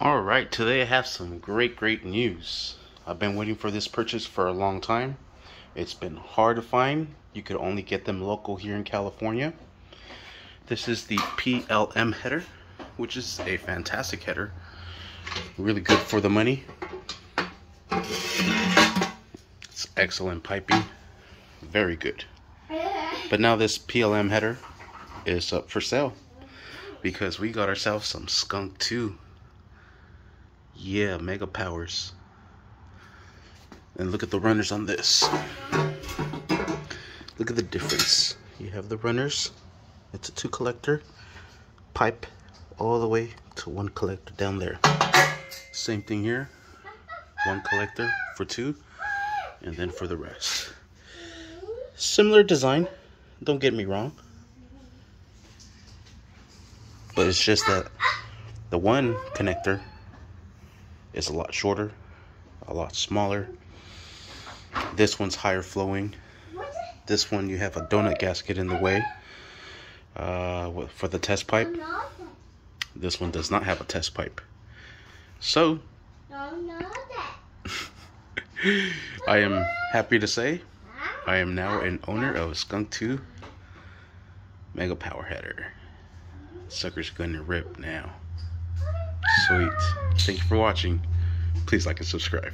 All right, today I have some great, great news. I've been waiting for this purchase for a long time. It's been hard to find. You could only get them local here in California. This is the PLM header, which is a fantastic header. Really good for the money. It's excellent piping. Very good. But now this PLM header is up for sale because we got ourselves some Skunk 2 yeah, mega powers. And look at the runners on this. Look at the difference. You have the runners. It's a two collector pipe all the way to one collector down there. Same thing here. One collector for two and then for the rest. Similar design. Don't get me wrong. But it's just that the one connector is a lot shorter, a lot smaller. This one's higher flowing. This one you have a donut gasket in the way uh, for the test pipe. This one does not have a test pipe. So, I am happy to say I am now an owner of Skunk 2 Mega Power Header. Sucker's gonna rip now. Sweet. Thank you for watching. Please like and subscribe.